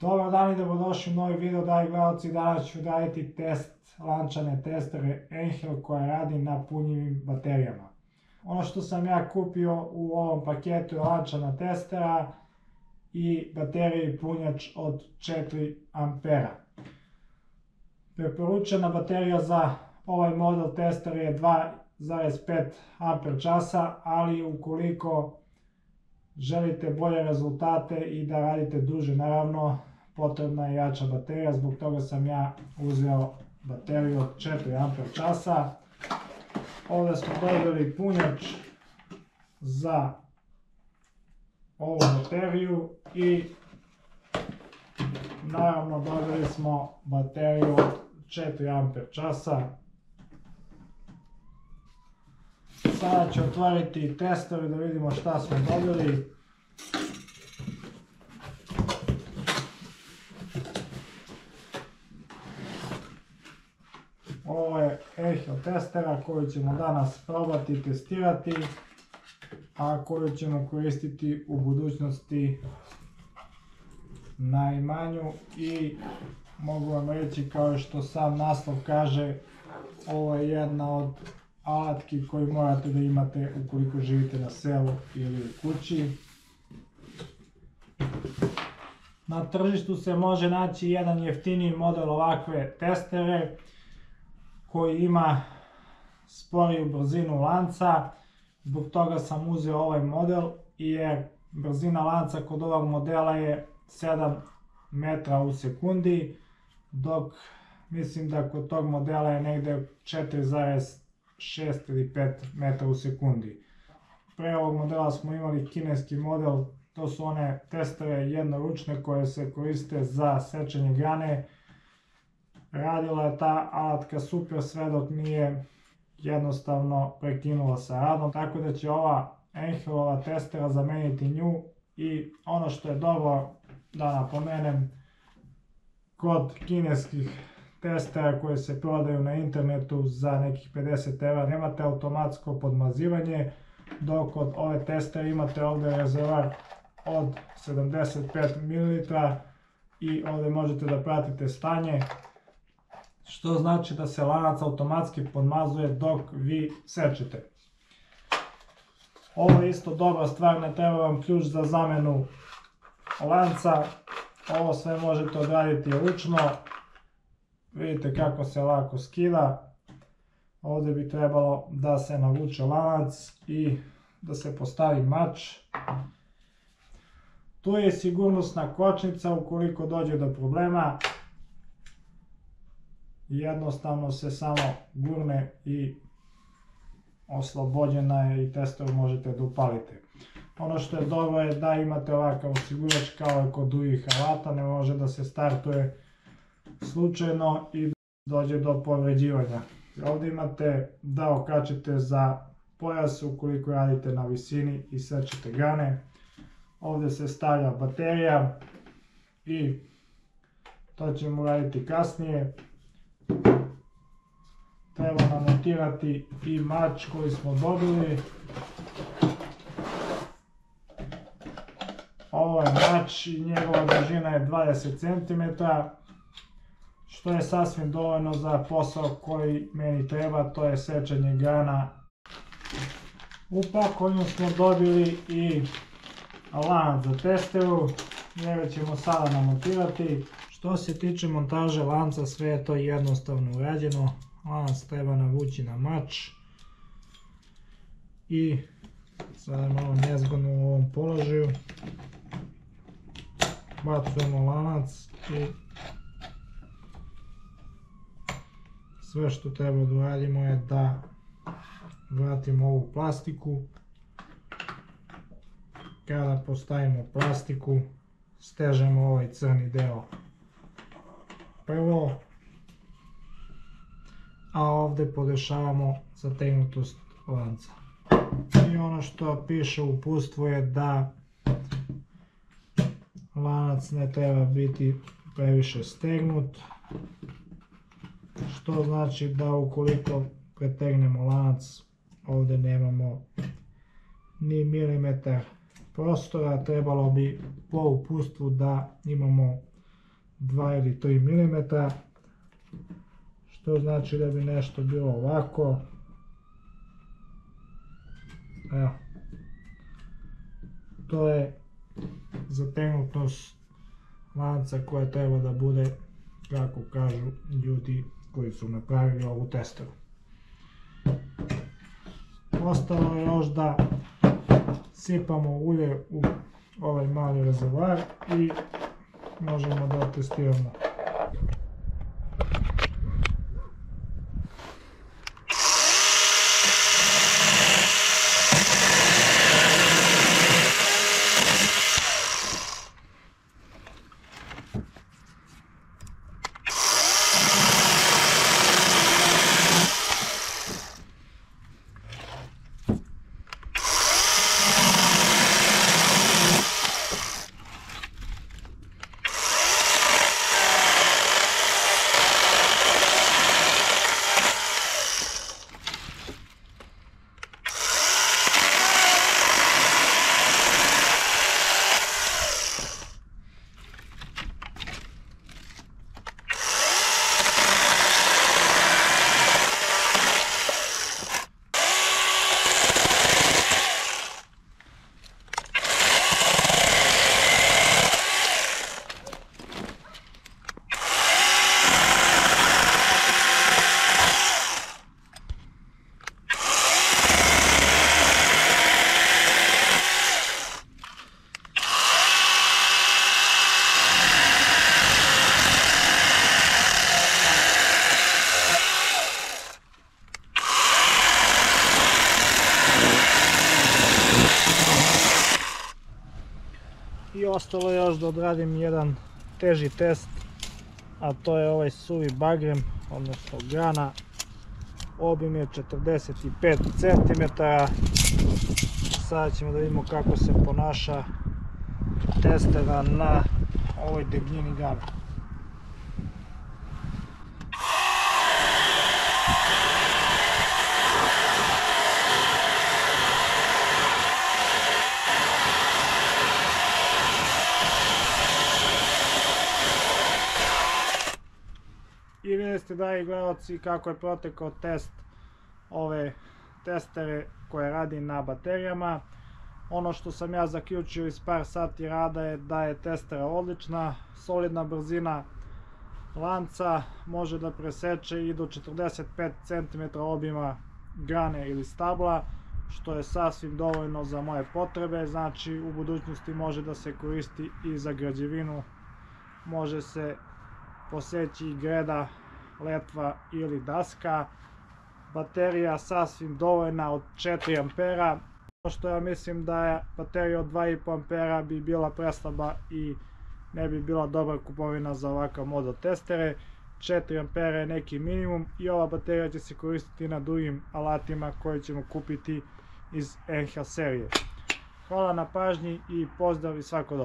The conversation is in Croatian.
Dobar dan i dobrodošli u novi video, dragi gledalci. Danas ću raditi test lančane testere Enhel koja radi na punjivim baterijama. Ono što sam ja kupio u ovom paketu je lančana testera i baterija punjač od 4 ampera. Preporučena baterija za ovaj model testera je 2,5 amper časa, ali ukoliko želite bolje rezultate i da radite duže, naravno potrebna je jača baterija, zbog toga sam ja uzeo bateriju od 4 amper časa. Ovdje smo dobili punjač za ovu bateriju i naravno dobili smo bateriju od 4 amper časa. Sada ću otvoriti tester da vidimo šta smo dobili. Ovo je Echo testera koju ćemo danas probati i testirati, a koju ćemo koristiti u budućnosti najmanju i mogu vam reći kao što sam naslov kaže, ovo je jedna od alatki koju morate da imate ukoliko živite na selu ili u kući. Na tržištu se može naći jedan jeftiniji model ovakve testere koji ima sporiju brzinu lanca. Zbog toga sam uzeo ovaj model jer brzina lanca kod ovog modela je 7 metra u sekundi, dok mislim da kod tog modela je negde 4,6 ili 5 metra u sekundi. Pre ovog modela smo imali kineski model, to su one testere jednoručne koje se koriste za sečenje grane radila je ta alatka super sve dok nije jednostavno prekinula sa radom, tako da će ova Enhelova testera zameniti nju i ono što je dobro da napomenem kod kineskih testera koje se prodaju na internetu za nekih 50 evra nemate automatsko podmazivanje dok kod ove testere imate ovdje rezervar od 75 ml i ovdje možete da pratite stanje što znači da se lanac automatski podmazuje dok vi sečete. Ovo je isto dobra stvar, ne treba vam ključ za zamenu lanca. Ovo sve možete odraditi ručno. Vidite kako se lako skida. Ovdje bi trebalo da se navuče lanac i da se postavi mač. Tu je sigurnosna kočnica ukoliko dođe do problema jednostavno se samo gurne i oslobođena je i testor možete da upalite. Ono što je dobro je da imate ovakav osigurač kao i kod drugih alata, ne može da se startuje slučajno i dođe do povređivanja. Ovdje imate da okačite za pojas ukoliko radite na visini i sečete grane. Ovdje se stavlja baterija i to ćemo raditi kasnije treba namontirati i mač koji smo dobili. Ovo je mač i njegova dužina je 20 cm, što je sasvim dovoljno za posao koji meni treba, to je sečanje grana. U pakovanju smo dobili i lanac za testeru, njega ćemo sada namontirati. Što se tiče montaže lanca, sve je to jednostavno urađeno. Lanac treba navući na mač. I sada je malo nezgodno u ovom položaju. Bacujemo lanac i sve što treba da je da vratimo ovu plastiku. Kada postavimo plastiku, stežemo ovaj crni deo prvo, a ovdje podešavamo zategnutost lanca. I ono što piše u pustvu je da lanac ne treba biti previše stegnut, što znači da ukoliko pretegnemo lanac ovdje nemamo ni milimetar prostora, trebalo bi po upustvu da imamo 2 ili 3 mm, što znači da bi nešto bilo ovako. Evo. To je zategnutost lanca koja treba da bude, kako kažu ljudi koji su napravili ovu testeru. Ostalo je još da sipamo ulje u ovaj mali rezervoar i možemo da testiramo. Ostalo je još da odradim jedan teži test, a to je ovaj suvi bagrem, odnosno grana. Obim je 45 cm. Sada ćemo da vidimo kako se ponaša testera na ovoj debljini grana. I vidjeli ste dragi gledalci kako je protekao test ove testere koje radi na baterijama. Ono što sam ja zaključio iz par sati rada je da je testera odlična, solidna brzina lanca, može da preseče i do 45 cm obima grane ili stabla, što je sasvim dovoljno za moje potrebe, znači u budućnosti može da se koristi i za građevinu, može se poseći greda, letva ili daska. Baterija sasvim dovoljna od 4 ampera. Što ja mislim da je baterija od 2,5 ampera bi bila preslaba i ne bi bila dobra kupovina za ovakav model testere. 4 ampera je neki minimum i ova baterija će se koristiti na drugim alatima koje ćemo kupiti iz NHL serije. Hvala na pažnji i pozdrav i svako dobro.